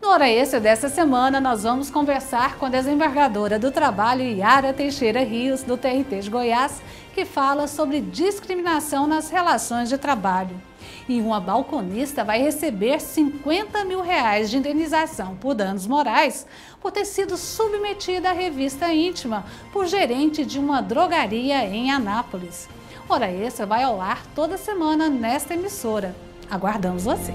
No Hora Extra dessa semana, nós vamos conversar com a desembargadora do Trabalho, Yara Teixeira Rios, do TRT de Goiás, que fala sobre discriminação nas relações de trabalho. E uma balconista vai receber 50 mil reais de indenização por danos morais por ter sido submetida à revista íntima por gerente de uma drogaria em Anápolis. Hora Extra vai ao ar toda semana nesta emissora. Aguardamos você!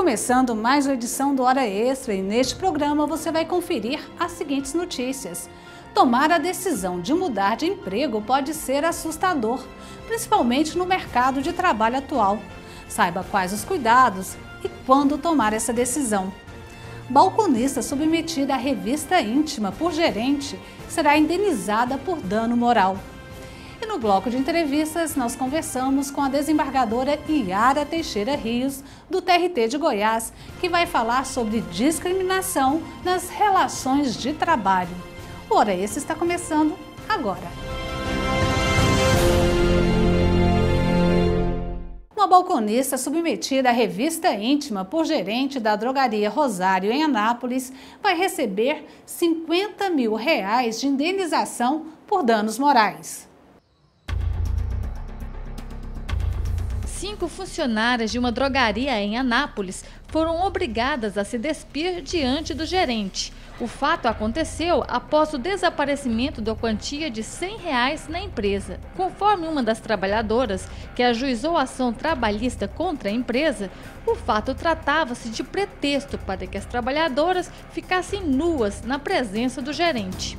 Começando mais uma edição do Hora Extra e neste programa você vai conferir as seguintes notícias. Tomar a decisão de mudar de emprego pode ser assustador, principalmente no mercado de trabalho atual. Saiba quais os cuidados e quando tomar essa decisão. Balconista submetida à revista íntima por gerente será indenizada por dano moral. E no bloco de entrevistas, nós conversamos com a desembargadora Iara Teixeira Rios, do TRT de Goiás, que vai falar sobre discriminação nas relações de trabalho. Ora, esse está começando agora. Uma balconista submetida à revista íntima por gerente da drogaria Rosário em Anápolis vai receber 50 mil reais de indenização por danos morais. Cinco funcionárias de uma drogaria em Anápolis foram obrigadas a se despir diante do gerente. O fato aconteceu após o desaparecimento da quantia de 100 reais na empresa. Conforme uma das trabalhadoras que ajuizou a ação trabalhista contra a empresa, o fato tratava-se de pretexto para que as trabalhadoras ficassem nuas na presença do gerente.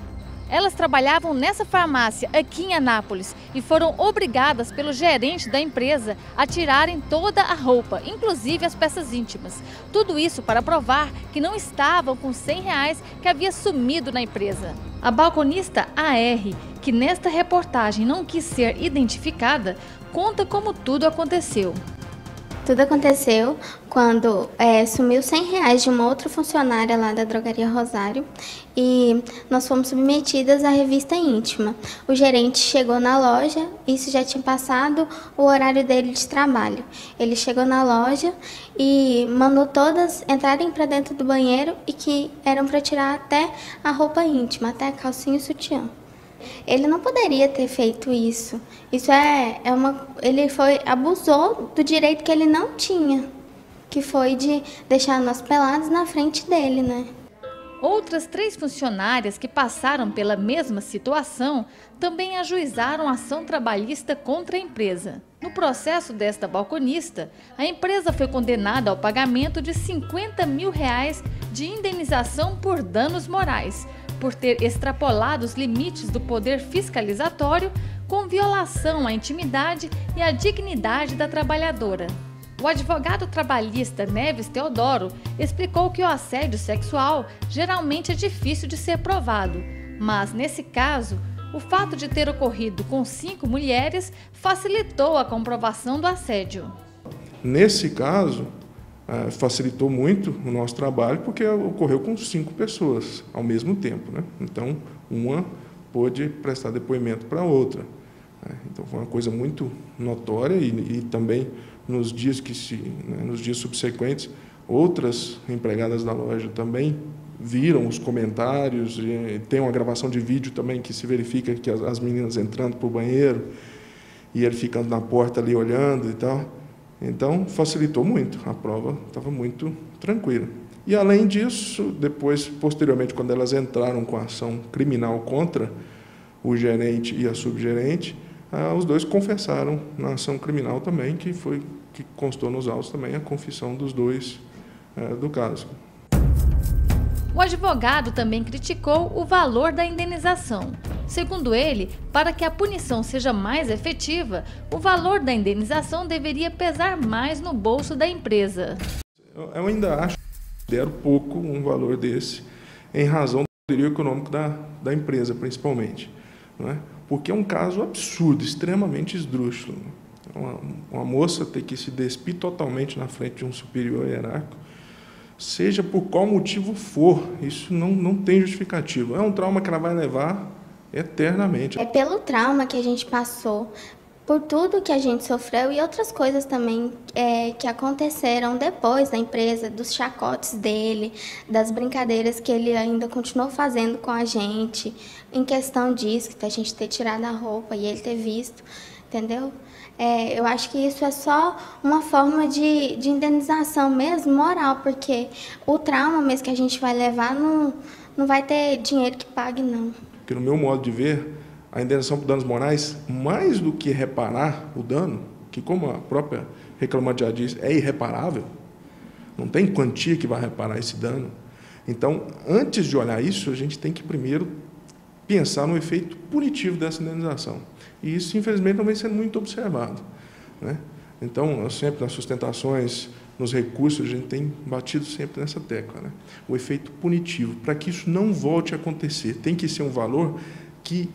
Elas trabalhavam nessa farmácia aqui em Anápolis e foram obrigadas pelo gerente da empresa a tirarem toda a roupa, inclusive as peças íntimas. Tudo isso para provar que não estavam com 100 reais que havia sumido na empresa. A balconista AR, que nesta reportagem não quis ser identificada, conta como tudo aconteceu. Tudo aconteceu quando é, sumiu 100 reais de uma outra funcionária lá da drogaria Rosário e nós fomos submetidas à revista íntima. O gerente chegou na loja, isso já tinha passado o horário dele de trabalho. Ele chegou na loja e mandou todas entrarem para dentro do banheiro e que eram para tirar até a roupa íntima, até a calcinha e sutiã. Ele não poderia ter feito isso. Isso é, é uma. Ele foi. abusou do direito que ele não tinha. Que foi de deixar nós pelados na frente dele, né? Outras três funcionárias que passaram pela mesma situação também ajuizaram ação trabalhista contra a empresa. No processo desta balconista, a empresa foi condenada ao pagamento de 50 mil reais de indenização por danos morais, por ter extrapolado os limites do poder fiscalizatório com violação à intimidade e à dignidade da trabalhadora. O advogado trabalhista Neves Teodoro explicou que o assédio sexual geralmente é difícil de ser provado, mas nesse caso, o fato de ter ocorrido com cinco mulheres facilitou a comprovação do assédio. Nesse caso, facilitou muito o nosso trabalho, porque ocorreu com cinco pessoas ao mesmo tempo. Né? Então, uma pôde prestar depoimento para a outra. Né? Então, foi uma coisa muito notória e, e também nos dias, que se, né, nos dias subsequentes, outras empregadas da loja também viram os comentários, tem uma gravação de vídeo também que se verifica que as, as meninas entrando para o banheiro e ele ficando na porta ali olhando e tal. Então, facilitou muito, a prova estava muito tranquila. E, além disso, depois, posteriormente, quando elas entraram com a ação criminal contra o gerente e a subgerente, ah, os dois confessaram na ação criminal também, que foi que constou nos autos também a confissão dos dois ah, do caso. O advogado também criticou o valor da indenização. Segundo ele, para que a punição seja mais efetiva, o valor da indenização deveria pesar mais no bolso da empresa. Eu ainda acho considero pouco um valor desse, em razão do poderio econômico da, da empresa, principalmente. Não é? Porque é um caso absurdo, extremamente esdrúxulo. Uma, uma moça ter que se despir totalmente na frente de um superior hierárquico, seja por qual motivo for, isso não, não tem justificativo. É um trauma que ela vai levar eternamente. É pelo trauma que a gente passou, por tudo que a gente sofreu e outras coisas também é, que aconteceram depois da empresa, dos chacotes dele, das brincadeiras que ele ainda continuou fazendo com a gente, em questão disso, da gente ter tirado a roupa e ele ter visto, entendeu? É, eu acho que isso é só uma forma de, de indenização mesmo, moral, porque o trauma mesmo que a gente vai levar não, não vai ter dinheiro que pague, não. No meu modo de ver, a indenização por danos morais, mais do que reparar o dano, que como a própria reclamante já diz, é irreparável, não tem quantia que vai reparar esse dano. Então, antes de olhar isso, a gente tem que primeiro pensar no efeito punitivo dessa indenização. E isso, infelizmente, não vem sendo muito observado. Né? Então, sempre nas sustentações, nos recursos, a gente tem batido sempre nessa tecla. Né? O efeito punitivo, para que isso não volte a acontecer, tem que ser um valor que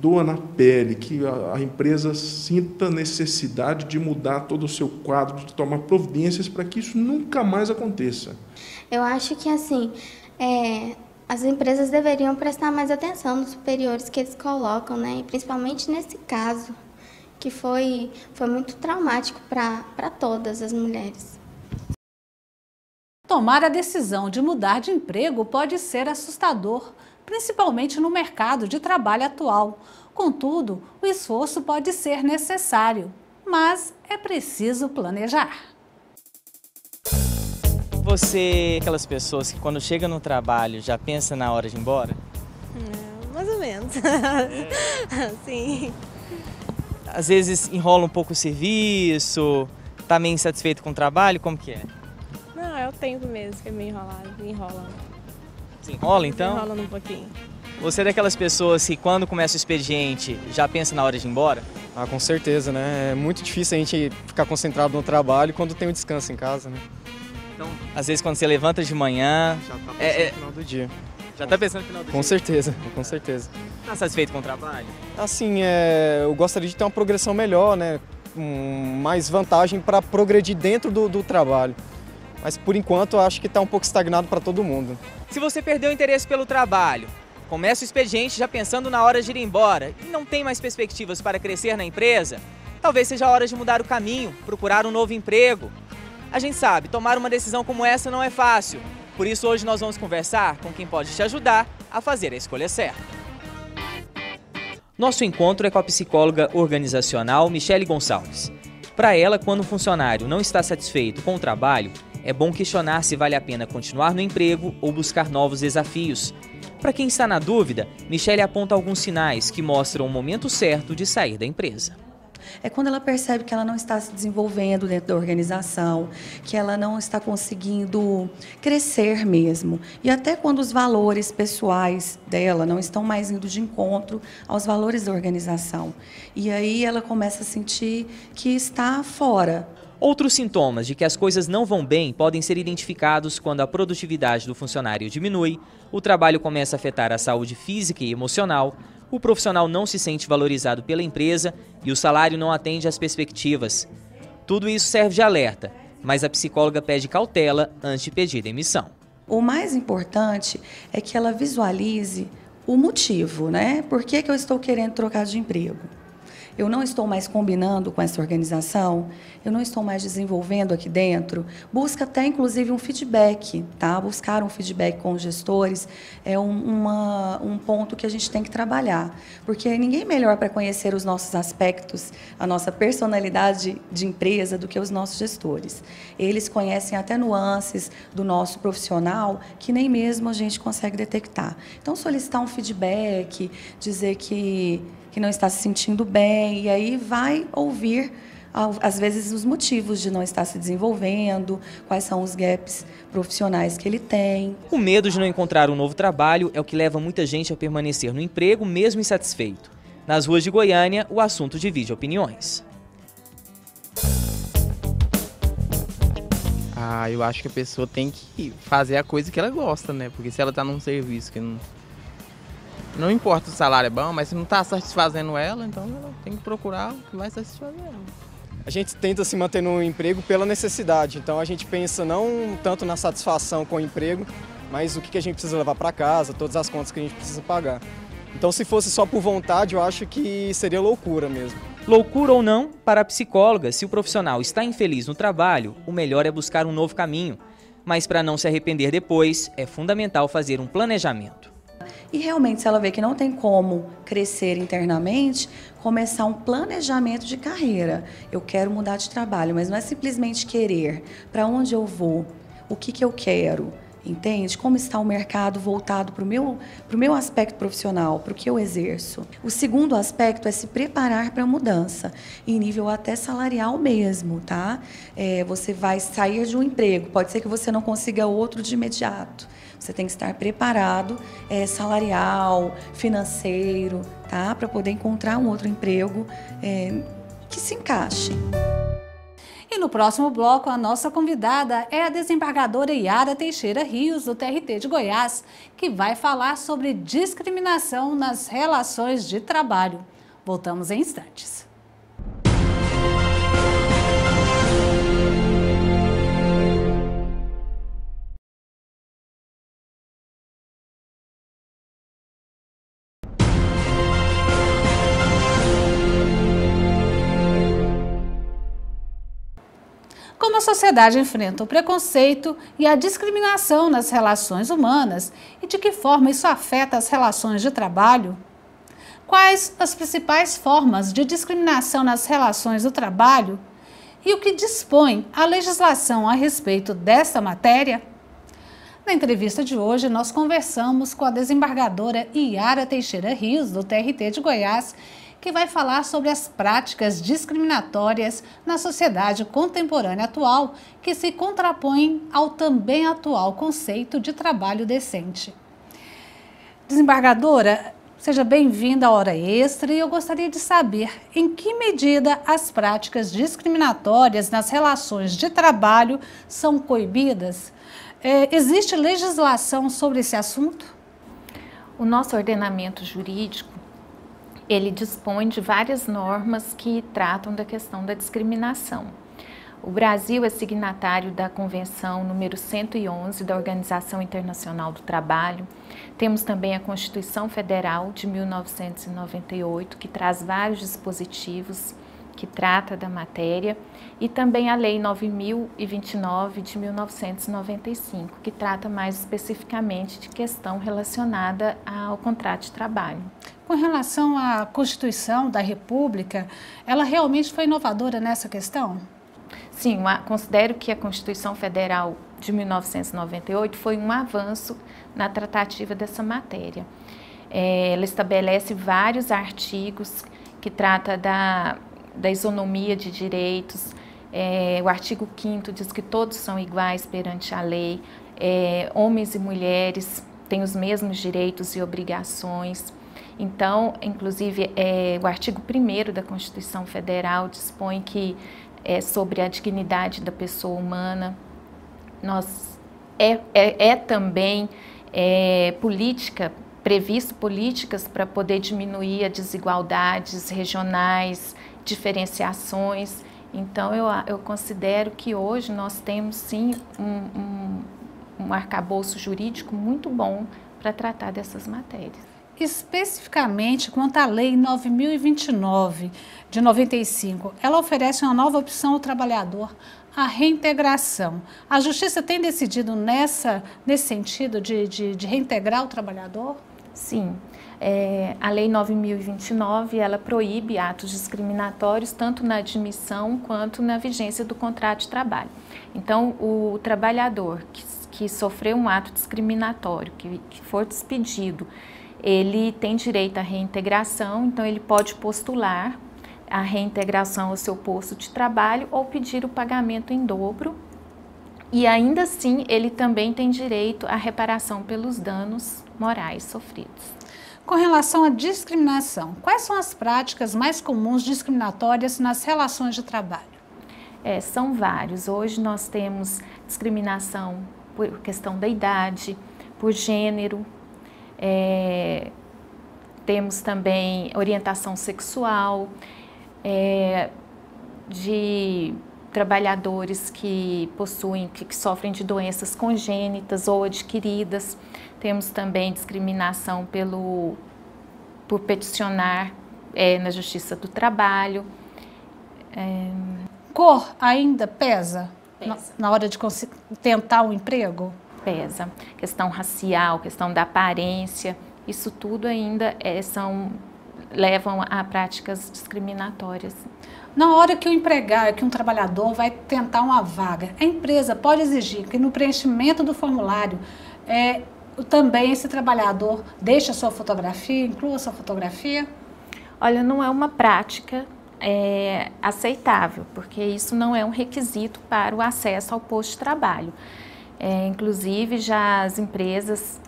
doa na pele, que a, a, empresa sinta necessidade de mudar todo o seu quadro, de tomar providências para que isso nunca mais aconteça. Eu acho que assim, é, as empresas deveriam prestar mais atenção nos superiores que eles colocam, né? E principalmente nesse caso, que foi, foi muito traumático para todas as mulheres. Tomar a decisão de mudar de emprego pode ser assustador principalmente no mercado de trabalho atual. Contudo, o esforço pode ser necessário, mas é preciso planejar. Você é aquelas pessoas que quando chega no trabalho já pensa na hora de ir embora? É, mais ou menos. É. Sim. Às vezes enrola um pouco o serviço, tá meio insatisfeito com o trabalho, como que é? É o tempo mesmo que é meio enrolado, enrola. Desenrola então? Desenrola um pouquinho. Você é daquelas pessoas que quando começa o expediente já pensa na hora de ir embora? Ah, com certeza, né? É muito difícil a gente ficar concentrado no trabalho quando tem o um descanso em casa, né? Então, às vezes quando você levanta de manhã... Já tá pensando é, no final do dia. Já tá pensando no final do com dia? Com certeza, com certeza. Tá satisfeito com o trabalho? Assim, é, eu gostaria de ter uma progressão melhor, né? Um, mais vantagem para progredir dentro do, do trabalho. Mas por enquanto acho que está um pouco estagnado para todo mundo. Se você perdeu o interesse pelo trabalho, começa o expediente já pensando na hora de ir embora e não tem mais perspectivas para crescer na empresa, talvez seja a hora de mudar o caminho, procurar um novo emprego. A gente sabe, tomar uma decisão como essa não é fácil. Por isso hoje nós vamos conversar com quem pode te ajudar a fazer a escolha certa. Nosso encontro é com a psicóloga organizacional Michele Gonçalves. Para ela, quando um funcionário não está satisfeito com o trabalho, é bom questionar se vale a pena continuar no emprego ou buscar novos desafios. Para quem está na dúvida, Michelle aponta alguns sinais que mostram o momento certo de sair da empresa é quando ela percebe que ela não está se desenvolvendo dentro da organização, que ela não está conseguindo crescer mesmo. E até quando os valores pessoais dela não estão mais indo de encontro aos valores da organização. E aí ela começa a sentir que está fora Outros sintomas de que as coisas não vão bem podem ser identificados quando a produtividade do funcionário diminui, o trabalho começa a afetar a saúde física e emocional, o profissional não se sente valorizado pela empresa e o salário não atende às perspectivas. Tudo isso serve de alerta, mas a psicóloga pede cautela antes de pedir demissão. O mais importante é que ela visualize o motivo, né? Por que, que eu estou querendo trocar de emprego? Eu não estou mais combinando com essa organização, eu não estou mais desenvolvendo aqui dentro. Busca até, inclusive, um feedback, tá? Buscar um feedback com os gestores é um, uma, um ponto que a gente tem que trabalhar, porque ninguém melhor para conhecer os nossos aspectos, a nossa personalidade de empresa do que os nossos gestores. Eles conhecem até nuances do nosso profissional que nem mesmo a gente consegue detectar. Então, solicitar um feedback, dizer que que não está se sentindo bem, e aí vai ouvir às vezes os motivos de não estar se desenvolvendo, quais são os gaps profissionais que ele tem. O medo de não encontrar um novo trabalho é o que leva muita gente a permanecer no emprego mesmo insatisfeito. Nas ruas de Goiânia, o assunto divide opiniões. Ah, eu acho que a pessoa tem que fazer a coisa que ela gosta, né? Porque se ela tá num serviço que não. Não importa se o salário é bom, mas se não tá satisfazendo ela, então ela tem que procurar o que vai satisfazer ela. A gente tenta se manter no emprego pela necessidade, então a gente pensa não tanto na satisfação com o emprego, mas o que a gente precisa levar para casa, todas as contas que a gente precisa pagar. Então, se fosse só por vontade, eu acho que seria loucura mesmo. Loucura ou não, para a psicóloga, se o profissional está infeliz no trabalho, o melhor é buscar um novo caminho. Mas para não se arrepender depois, é fundamental fazer um planejamento. E realmente, se ela vê que não tem como crescer internamente, começar um planejamento de carreira. Eu quero mudar de trabalho, mas não é simplesmente querer. Para onde eu vou? O que, que eu quero? Entende? Como está o mercado voltado para o meu, meu aspecto profissional, para o que eu exerço. O segundo aspecto é se preparar para a mudança, em nível até salarial mesmo, tá? É, você vai sair de um emprego, pode ser que você não consiga outro de imediato. Você tem que estar preparado, é, salarial, financeiro, tá? Para poder encontrar um outro emprego é, que se encaixe. E no próximo bloco, a nossa convidada é a desembargadora Yara Teixeira Rios, do TRT de Goiás, que vai falar sobre discriminação nas relações de trabalho. Voltamos em instantes. A sociedade enfrenta o preconceito e a discriminação nas relações humanas e de que forma isso afeta as relações de trabalho? Quais as principais formas de discriminação nas relações do trabalho e o que dispõe a legislação a respeito desta matéria? Na entrevista de hoje, nós conversamos com a desembargadora Iara Teixeira Rios, do TRT de Goiás, que vai falar sobre as práticas discriminatórias na sociedade contemporânea atual, que se contrapõem ao também atual conceito de trabalho decente. Desembargadora, seja bem-vinda à Hora Extra e eu gostaria de saber em que medida as práticas discriminatórias nas relações de trabalho são coibidas. É, existe legislação sobre esse assunto? O nosso ordenamento jurídico ele dispõe de várias normas que tratam da questão da discriminação. O Brasil é signatário da Convenção número 111 da Organização Internacional do Trabalho. Temos também a Constituição Federal de 1998, que traz vários dispositivos que trata da matéria, e também a Lei 9029 de 1995, que trata mais especificamente de questão relacionada ao contrato de trabalho. Com relação à Constituição da República, ela realmente foi inovadora nessa questão? Sim, considero que a Constituição Federal de 1998 foi um avanço na tratativa dessa matéria. É, ela estabelece vários artigos que trata da da isonomia de direitos. É, o artigo 5 diz que todos são iguais perante a lei, é, homens e mulheres têm os mesmos direitos e obrigações. Então, inclusive, é, o artigo 1 da Constituição Federal dispõe que é sobre a dignidade da pessoa humana. Nós, é, é, é também é, política, previsto políticas para poder diminuir as desigualdades regionais, diferenciações. Então, eu, eu considero que hoje nós temos sim um, um, um arcabouço jurídico muito bom para tratar dessas matérias. Especificamente quanto à Lei 9029 de 95, ela oferece uma nova opção ao trabalhador, a reintegração. A Justiça tem decidido nessa, nesse sentido de, de, de reintegrar o trabalhador? Sim, é, a Lei 9.029 ela proíbe atos discriminatórios tanto na admissão quanto na vigência do contrato de trabalho. Então, o trabalhador que, que sofreu um ato discriminatório, que, que for despedido, ele tem direito à reintegração, então ele pode postular a reintegração ao seu posto de trabalho ou pedir o pagamento em dobro. E ainda assim, ele também tem direito à reparação pelos danos morais sofridos. Com relação à discriminação, quais são as práticas mais comuns discriminatórias nas relações de trabalho? É, são vários. Hoje nós temos discriminação por questão da idade, por gênero, é, temos também orientação sexual, é, de trabalhadores que possuem, que, que, sofrem de doenças congênitas ou adquiridas. Temos também discriminação pelo, por peticionar é, na Justiça do Trabalho. É... Cor ainda pesa, pesa. Na, na, hora de tentar um emprego? Pesa. Questão racial, questão da aparência, isso tudo ainda é, são levam a práticas discriminatórias. Na hora que o empregar, que um trabalhador vai tentar uma vaga, a empresa pode exigir que no preenchimento do formulário é, também esse trabalhador deixe a sua fotografia, inclua a sua fotografia? Olha, não é uma prática é, aceitável, porque isso não é um requisito para o acesso ao posto de trabalho. É, inclusive, já as empresas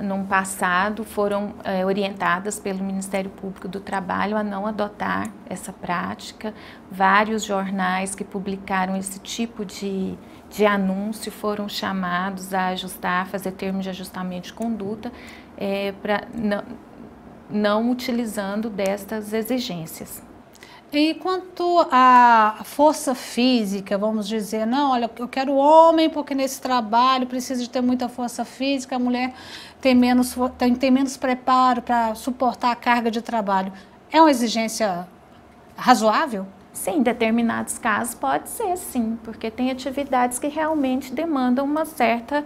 no passado, foram é, orientadas pelo Ministério Público do Trabalho a não adotar essa prática. Vários jornais que publicaram esse tipo de, de anúncio foram chamados a ajustar, fazer termos de ajustamento de conduta, é, pra, não, não utilizando destas exigências. E quanto à força física, vamos dizer, não, olha, eu quero homem porque nesse trabalho precisa de ter muita força física, a mulher tem menos, tem, tem menos preparo para suportar a carga de trabalho. É uma exigência razoável? Sim, em determinados casos pode ser sim, porque tem atividades que realmente demandam uma certa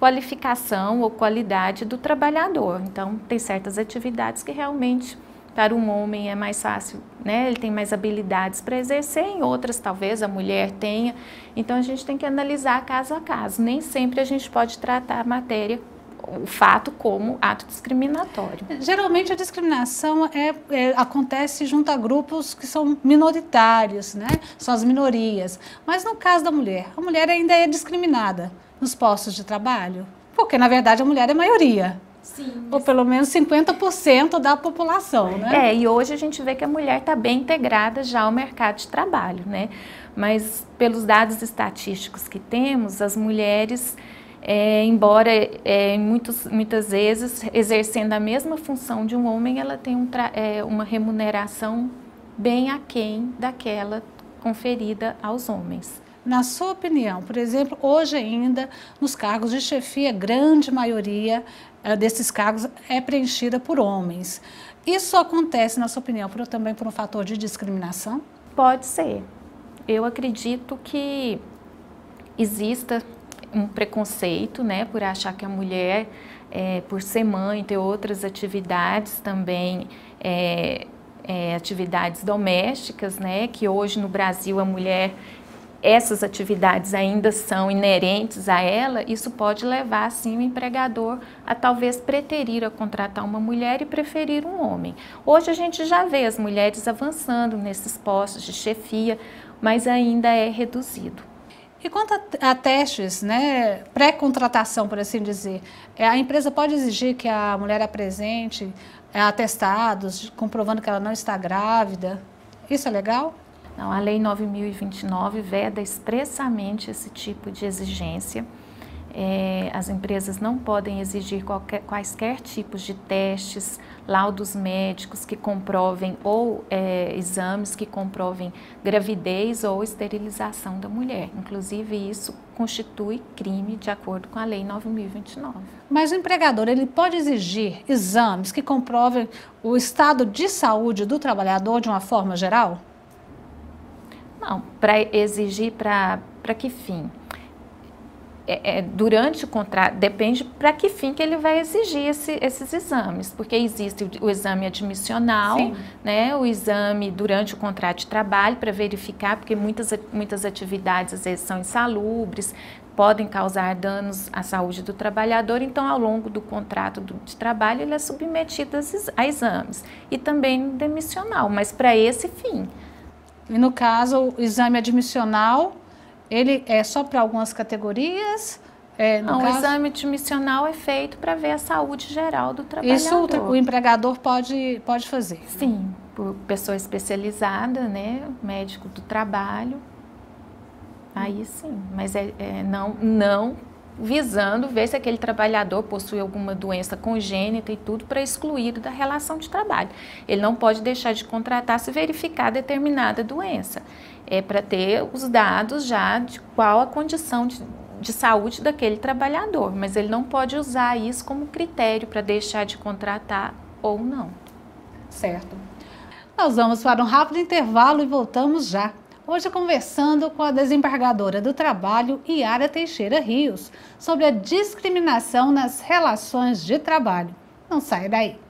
qualificação ou qualidade do trabalhador. Então, tem certas atividades que realmente para um homem é mais fácil, né? Ele tem mais habilidades para exercer, em outras talvez a mulher tenha. Então a gente tem que analisar caso a caso. Nem sempre a gente pode tratar a matéria o fato como ato discriminatório. Geralmente a discriminação é, é, acontece junto a grupos que são minoritários, né? São as minorias. Mas no caso da mulher, a mulher ainda é discriminada nos postos de trabalho, porque na verdade a mulher é maioria. Sim. Ou pelo menos 50% da população, né? É, e hoje a gente vê que a mulher está bem integrada já ao mercado de trabalho, né? Mas pelos dados estatísticos que temos, as mulheres, é, embora é, muitos, muitas vezes exercendo a mesma função de um homem, ela tem um é, uma remuneração bem aquém daquela conferida aos homens. Na sua opinião, por exemplo, hoje ainda, nos cargos de chefia, grande maioria eh, desses cargos é preenchida por homens. Isso acontece, na sua opinião, por, também por um fator de discriminação? Pode ser. Eu acredito que exista um preconceito, né, por achar que a mulher, é, por ser mãe, ter outras atividades também, é, é, atividades domésticas, né, que hoje no Brasil a mulher essas atividades ainda são inerentes a ela, isso pode levar, sim, o empregador a talvez preterir a contratar uma mulher e preferir um homem. Hoje a gente já vê as mulheres avançando nesses postos de chefia, mas ainda é reduzido. E quanto a, a testes, né, pré-contratação, por assim dizer, é, a empresa pode exigir que a mulher apresente é, atestados comprovando que ela não está grávida? Isso é legal? Não, a Lei 9029 veda expressamente esse tipo de exigência. É, as empresas não podem exigir qualquer, quaisquer tipos de testes, laudos médicos que comprovem ou é, exames que comprovem gravidez ou esterilização da mulher. Inclusive, isso constitui crime de acordo com a Lei 9029. Mas o empregador ele pode exigir exames que comprovem o estado de saúde do trabalhador de uma forma geral? Não, para exigir para que fim? É, é, durante o contrato, depende para que fim que ele vai exigir esse, esses exames, porque existe o, o exame admissional, né, o exame durante o contrato de trabalho para verificar, porque muitas, muitas atividades às vezes são insalubres, podem causar danos à saúde do trabalhador, então ao longo do contrato do, de trabalho ele é submetido a, a exames e também demissional, mas para esse fim. E no caso, o exame admissional, ele é só para algumas categorias? É, Não, caso... o exame admissional é feito para ver a saúde geral do trabalhador. Isso o, o, empregador pode, pode fazer? Sim, por pessoa especializada, né, médico do trabalho. Aí sim, mas é, é não, não visando ver se aquele trabalhador possui alguma doença congênita e tudo para excluir da relação de trabalho. Ele não pode deixar de contratar se verificar determinada doença. É para ter os dados já de qual a condição de, de saúde daquele trabalhador, mas ele não pode usar isso como critério para deixar de contratar ou não. Certo. Nós vamos para um rápido intervalo e voltamos já. Hoje conversando com a desembargadora do Trabalho, Iara Teixeira Rios, sobre a discriminação nas relações de trabalho. Não saia daí.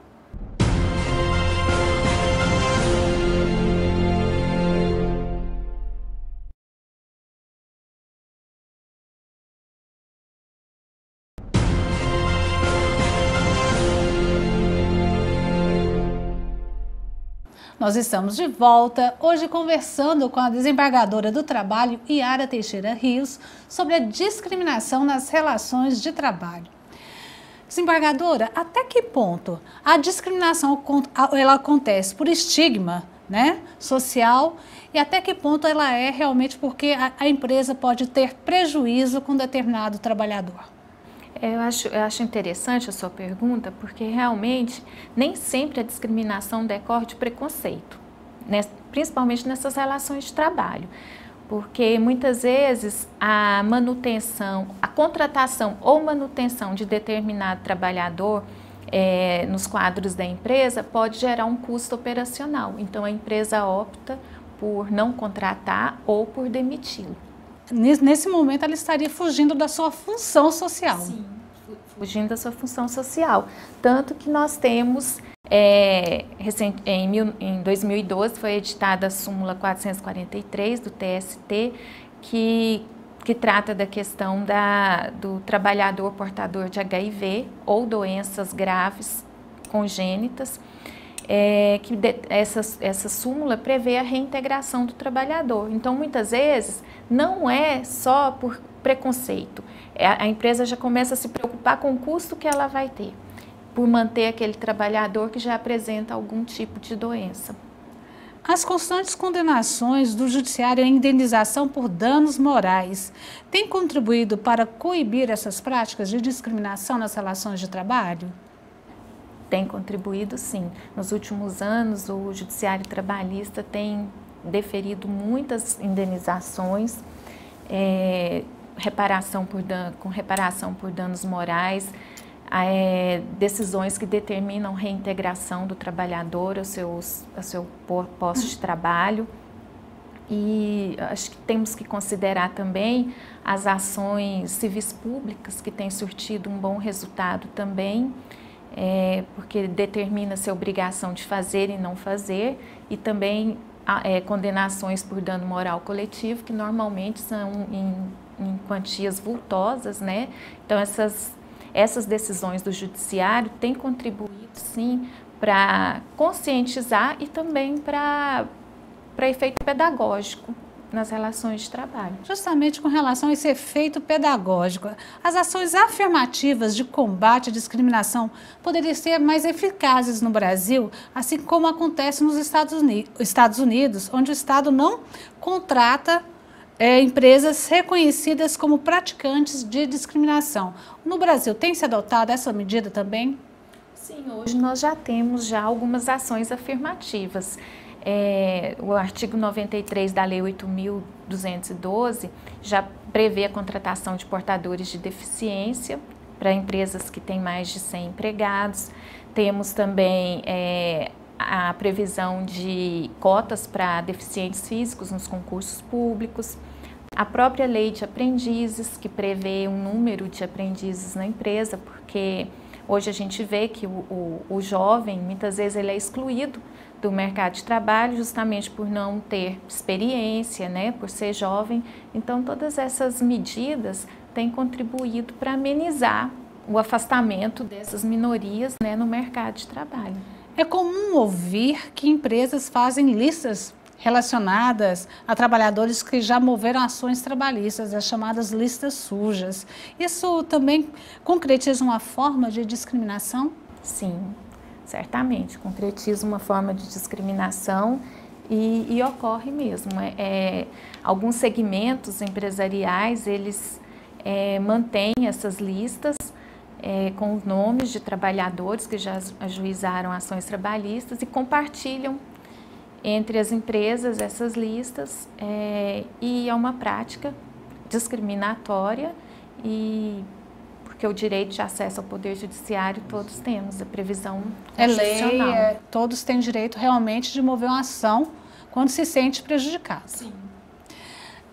Nós estamos de volta, hoje conversando com a desembargadora do Trabalho, Iara Teixeira Rios, sobre a discriminação nas relações de trabalho. Desembargadora, até que ponto a discriminação ela acontece por estigma né, social e até que ponto ela é realmente porque a, a empresa pode ter prejuízo com determinado trabalhador? Eu acho, eu acho interessante a sua pergunta, porque realmente nem sempre a discriminação decorre de preconceito, né? principalmente nessas relações de trabalho. Porque muitas vezes a manutenção, a contratação ou manutenção de determinado trabalhador é, nos quadros da empresa pode gerar um custo operacional. Então a empresa opta por não contratar ou por demiti-lo nesse momento ela estaria fugindo da sua função social. Sim, fugindo da sua função social. Tanto que nós temos, é, recent, em, mil, em 2012, foi editada a súmula 443 do TST, que, que trata da questão da, do trabalhador portador de HIV ou doenças graves congênitas é, que de, essa, essa súmula prevê a reintegração do trabalhador. Então, muitas vezes, não é só por preconceito. É, a empresa já começa a se preocupar com o custo que ela vai ter por manter aquele trabalhador que já apresenta algum tipo de doença. As constantes condenações do judiciário em indenização por danos morais têm contribuído para coibir essas práticas de discriminação nas relações de trabalho? Tem contribuído sim. Nos últimos anos, o Judiciário Trabalhista tem deferido muitas indenizações, é, reparação por dan com reparação por danos morais, é, decisões que determinam reintegração do trabalhador ao, ao seu posto de trabalho. E acho que temos que considerar também as ações civis públicas que têm surtido um bom resultado também é, porque determina-se a obrigação de fazer e não fazer, e também é, condenações por dano moral coletivo, que normalmente são em, em quantias vultosas, né? Então, essas, essas decisões do judiciário têm contribuído, sim, para conscientizar e também para efeito pedagógico nas relações de trabalho. Justamente com relação a esse efeito pedagógico, as ações afirmativas de combate à discriminação poderiam ser mais eficazes no Brasil, assim como acontece nos Estados Unidos, onde o Estado não contrata é, empresas reconhecidas como praticantes de discriminação. No Brasil, tem se adotado essa medida também? Sim, hoje nós já temos já algumas ações afirmativas. É, o artigo 93 da Lei 8.212 já prevê a contratação de portadores de deficiência para empresas que têm mais de 100 empregados. Temos também é, a previsão de cotas para deficientes físicos nos concursos públicos. A própria lei de aprendizes, que prevê um número de aprendizes na empresa, porque hoje a gente vê que o, o, o jovem, muitas vezes, ele é excluído do mercado de trabalho, justamente por não ter experiência, né, por ser jovem. Então, todas essas medidas têm contribuído para amenizar o afastamento dessas minorias né, no mercado de trabalho. É comum ouvir que empresas fazem listas relacionadas a trabalhadores que já moveram ações trabalhistas, as chamadas listas sujas. Isso também concretiza uma forma de discriminação? Sim, certamente concretiza uma forma de discriminação e, e ocorre mesmo. É, é, alguns segmentos empresariais, eles é, mantêm essas listas é, com os nomes de trabalhadores que já ajuizaram ações trabalhistas e compartilham entre as empresas essas listas é, e é uma prática discriminatória e porque o direito de acesso ao poder judiciário todos temos, a previsão é lei, é, todos têm direito realmente de mover uma ação quando se sente prejudicado. Sim.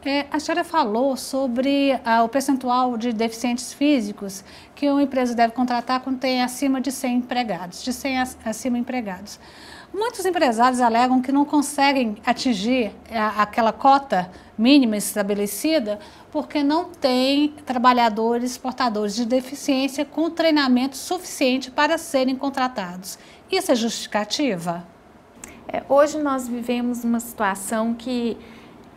É, a senhora falou sobre ah, o percentual de deficientes físicos que uma empresa deve contratar quando tem acima de 100 empregados, de 100 acima empregados. Muitos empresários alegam que não conseguem atingir a, aquela cota mínima estabelecida porque não tem trabalhadores portadores de deficiência com treinamento suficiente para serem contratados. Isso é justificativa? É, hoje nós vivemos uma situação que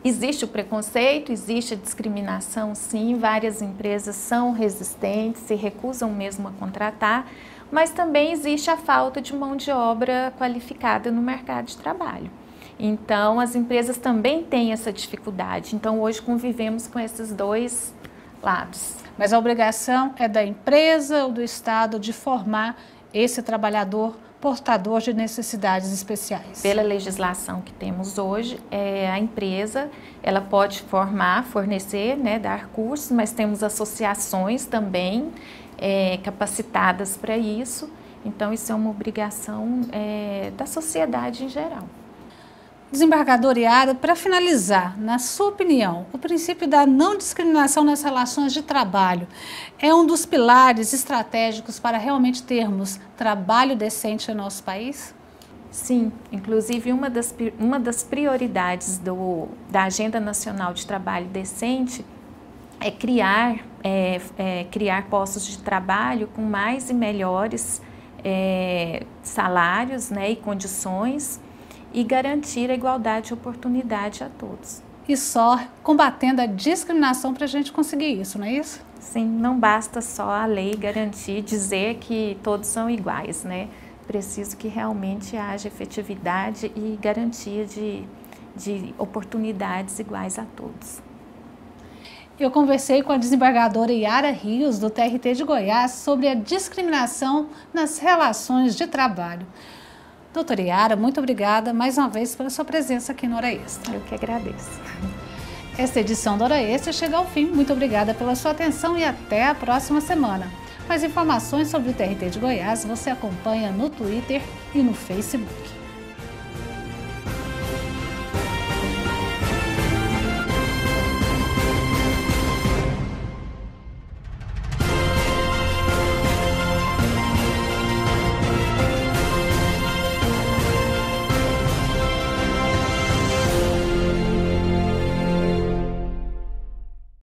existe o preconceito, existe a discriminação, sim, várias empresas são resistentes, se recusam mesmo a contratar, mas também existe a falta de mão de obra qualificada no mercado de trabalho. Então, as empresas também têm essa dificuldade. Então, hoje convivemos com esses dois lados. Mas a obrigação é da empresa ou do Estado de formar esse trabalhador portador de necessidades especiais? Pela legislação que temos hoje, é, a empresa ela pode formar, fornecer, né, dar cursos, mas temos associações também é, capacitadas para isso. Então, isso é uma obrigação é, da sociedade em geral. Desembargador Iara, para finalizar, na sua opinião, o princípio da não discriminação nas relações de trabalho é um dos pilares estratégicos para realmente termos trabalho decente no nosso país? Sim, inclusive uma das, uma das prioridades do, da Agenda Nacional de Trabalho Decente é criar, é, é, criar postos de trabalho com mais e melhores é, salários né, e condições e garantir a igualdade de oportunidade a todos. E só combatendo a discriminação para a gente conseguir isso, não é isso? Sim, não basta só a lei garantir, dizer que todos são iguais, né? Preciso que realmente haja efetividade e garantia de, de oportunidades iguais a todos. Eu conversei com a desembargadora Yara Rios, do TRT de Goiás, sobre a discriminação nas relações de trabalho. Doutora Yara, muito obrigada mais uma vez pela sua presença aqui no Hora Extra. Eu que agradeço. Esta edição do Hora Extra chega ao fim. Muito obrigada pela sua atenção e até a próxima semana. Mais informações sobre o TRT de Goiás você acompanha no Twitter e no Facebook.